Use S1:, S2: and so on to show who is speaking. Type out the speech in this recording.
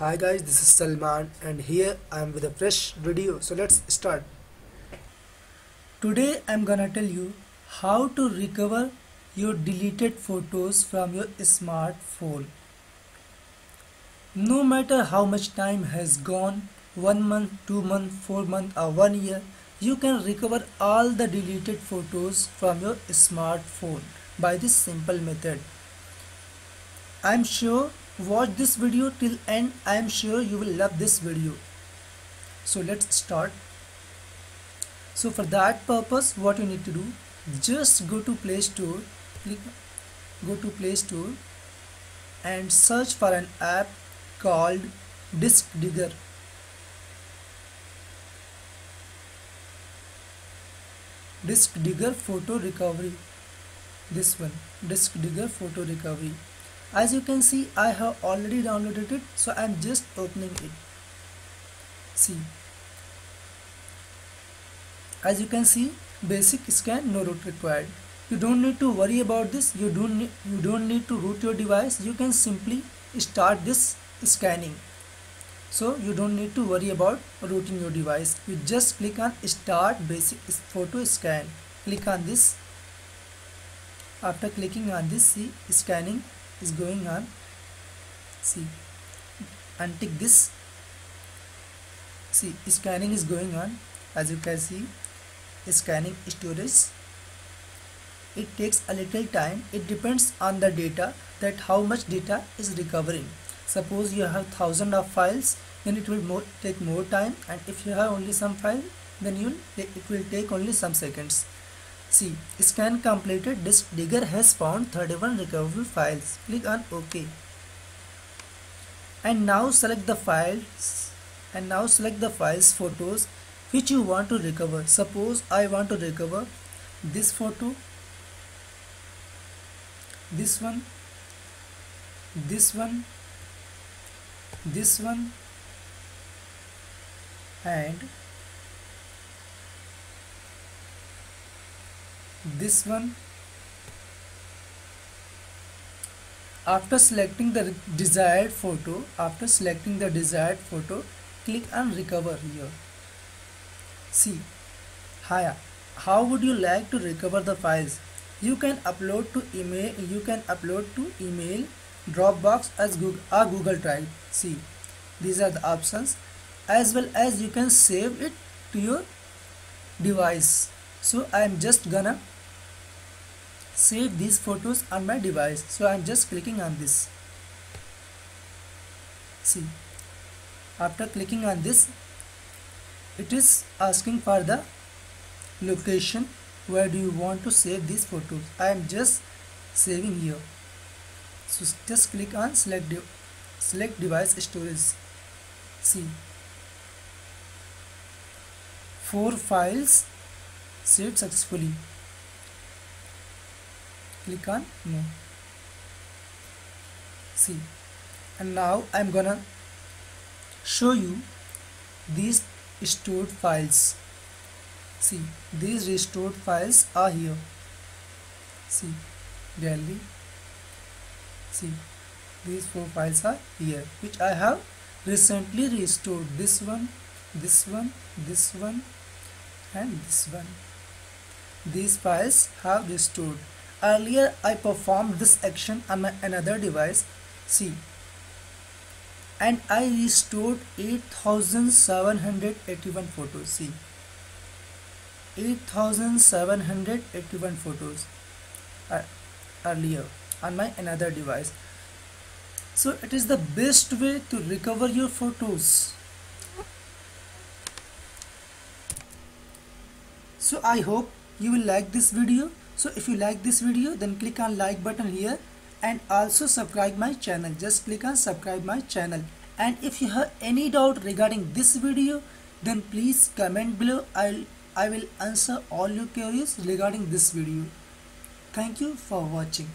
S1: Hi guys, this is Salman and here I am with a fresh video. So let's start. Today I'm gonna tell you how to recover your deleted photos from your smartphone. No matter how much time has gone, one month, two month, four month or one year, you can recover all the deleted photos from your smartphone by this simple method. I'm sure watch this video till end. I am sure you will love this video. So let's start. So for that purpose what you need to do just go to play store click go to play store and search for an app called disk digger. DiskDigger photo recovery. This one DiskDigger photo recovery as you can see I have already downloaded it so I'm just opening it. See. As you can see basic scan no root required. You don't need to worry about this. You don't need, you don't need to root your device. You can simply start this scanning. So you don't need to worry about rooting your device. You just click on start basic photo scan. Click on this. After clicking on this see scanning is going on. See untick this. See scanning is going on. As you can see scanning storage. It takes a little time. It depends on the data that how much data is recovering. Suppose you have thousand of files then it will more, take more time. And if you have only some file then you it will take only some seconds See, scan completed. DiskDigger has found 31 recoverable files. Click on OK. And now select the files and now select the files photos which you want to recover. Suppose I want to recover this photo, this one, this one, this one and this one. After selecting the desired photo after selecting the desired photo click on recover here. See hi how would you like to recover the files? You can upload to email you can upload to email dropbox as google or google drive. See these are the options as well as you can save it to your device. So i am just gonna save these photos on my device. So I'm just clicking on this. See after clicking on this it is asking for the location where do you want to save these photos. I am just saving here. So just click on select de select device storage. See four files saved successfully click on? No see. And now I'm gonna show you these stored files. See these restored files are here. See gallery. See these four files are here which I have recently restored. This one this one this one and this one. These files have restored Earlier I performed this action on my another device. See. And I restored 8781 photos. See. 8781 photos uh, earlier on my another device. So it is the best way to recover your photos. So I hope you will like this video so if you like this video then click on like button here and also subscribe my channel. Just click on subscribe my channel. And if you have any doubt regarding this video then please comment below. I'll I will answer all your queries regarding this video. Thank you for watching